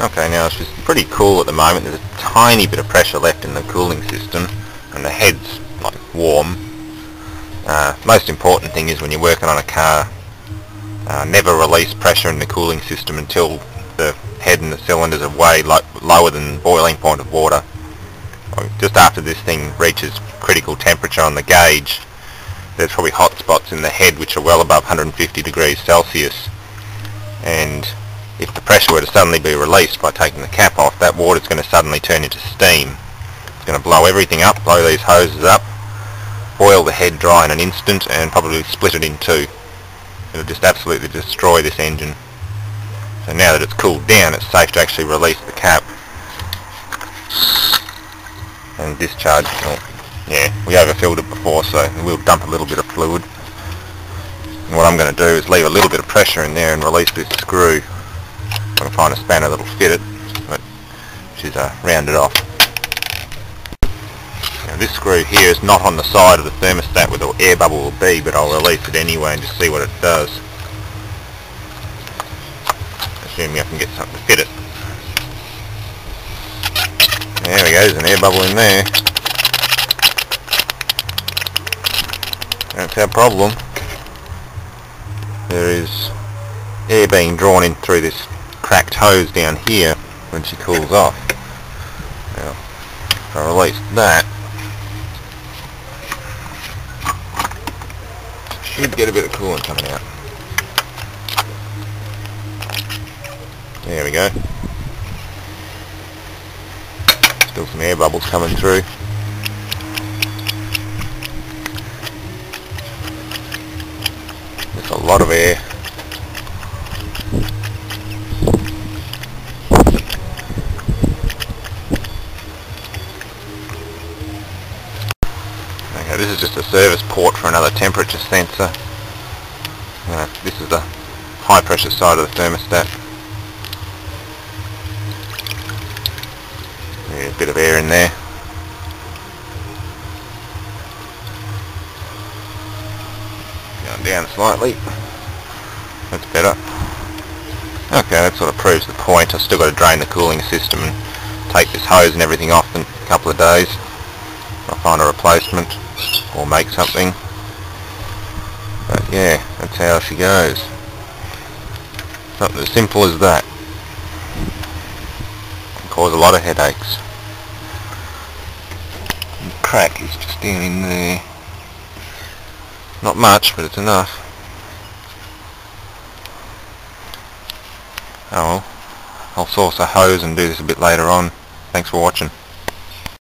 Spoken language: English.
Okay, now it's just pretty cool at the moment. There's a tiny bit of pressure left in the cooling system and the head's like warm. Uh, most important thing is when you're working on a car, uh, never release pressure in the cooling system until the head and the cylinders are way lo lower than boiling point of water. Just after this thing reaches critical temperature on the gauge, there's probably hot spots in the head which are well above 150 degrees Celsius and if the pressure were to suddenly be released by taking the cap off, that water's going to suddenly turn into steam. It's going to blow everything up, blow these hoses up, boil the head dry in an instant and probably split it in two. It'll just absolutely destroy this engine. So now that it's cooled down, it's safe to actually release the cap and discharge. Oh, yeah, we overfilled it before, so we'll dump a little bit of fluid. And what I'm going to do is leave a little bit of pressure in there and release this screw. I can find a spanner that'll fit it, but is uh, rounded off. Now this screw here is not on the side of the thermostat where the air bubble will be, but I'll release it anyway and just see what it does. Assuming I can get something to fit it. There we go, there's an air bubble in there. That's our problem. There is air being drawn in through this cracked hose down here when she cools off. Now, I release that, should get a bit of coolant coming out. There we go. Still some air bubbles coming through. There's a lot of air. Okay, this is just a service port for another temperature sensor. This is the high pressure side of the thermostat. A bit of air in there. Going down slightly. That's better. Okay, that sort of proves the point. I've still got to drain the cooling system and take this hose and everything off in a couple of days. I'll find a replacement or make something. But yeah, that's how she goes. Something as simple as that. Can cause a lot of headaches. And crack is just in there. Not much, but it's enough. Oh well. I'll source a hose and do this a bit later on. Thanks for watching.